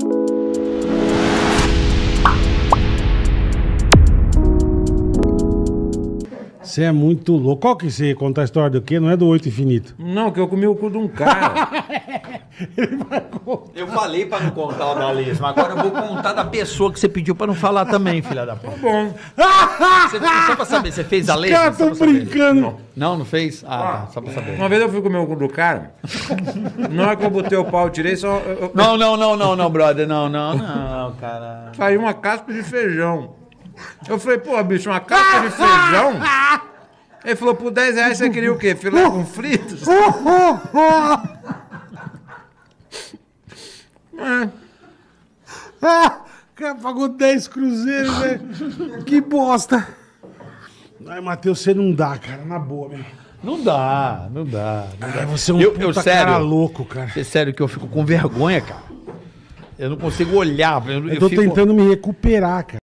you Você é muito louco. Qual que você ia contar a história do quê? Não é do Oito Infinito. Não, que eu comi o cu de um cara. Eu falei pra não contar o da Lesma, agora eu vou contar da pessoa que você pediu pra não falar também, filha da puta. Bom, Você, só pra saber, você fez a Os Lesma? caras Só tão pra saber. brincando. Não, não fez? Ah, tá, só pra saber. uma vez eu fui comer o cu do cara. Na hora que eu botei o pau, eu tirei só. eu- eu- Não, não, não, não, não, brother, não, não, não, cara. Saiu uma casca de feijão. Eu falei, pô, bicho, uma casca de feijão? Ele falou, por 10 reais você queria o quê? Filé com fritos? É. Ah, o cara pagou 10 cruzeiros, velho. Que bosta. Ai, Matheus, você não dá, cara, na boa, meu. Não dá, não dá. Não dá. Ai, você é um Eu- puta eu, sério? cara louco, cara. É sério que eu fico com vergonha, cara. Eu não consigo olhar. Eu, Eu tô fico- tentando me recuperar, cara.